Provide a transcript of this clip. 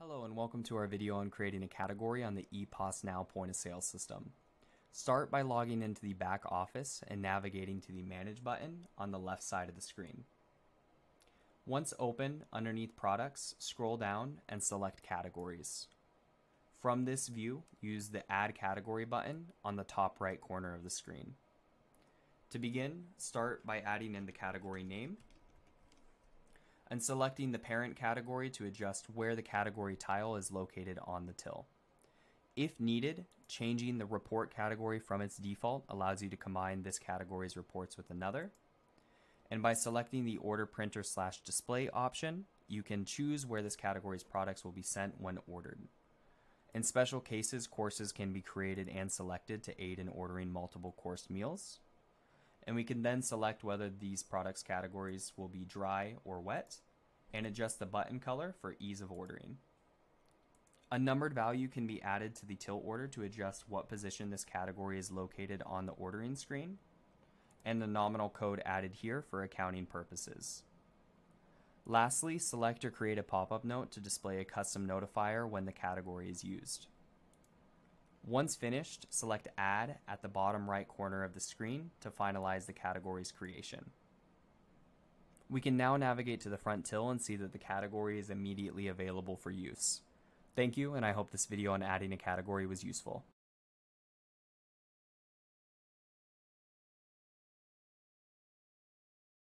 Hello and welcome to our video on creating a category on the ePOS Now point of sale system. Start by logging into the back office and navigating to the Manage button on the left side of the screen. Once open, underneath Products, scroll down and select Categories. From this view, use the Add Category button on the top right corner of the screen. To begin, start by adding in the category name and selecting the parent category to adjust where the category tile is located on the till. If needed, changing the report category from its default allows you to combine this category's reports with another. And by selecting the order printer slash display option, you can choose where this category's products will be sent when ordered. In special cases, courses can be created and selected to aid in ordering multiple course meals and we can then select whether these products categories will be dry or wet and adjust the button color for ease of ordering. A numbered value can be added to the till order to adjust what position this category is located on the ordering screen, and the nominal code added here for accounting purposes. Lastly, select or create a pop-up note to display a custom notifier when the category is used. Once finished, select Add at the bottom right corner of the screen to finalize the category's creation. We can now navigate to the front till and see that the category is immediately available for use. Thank you, and I hope this video on adding a category was useful.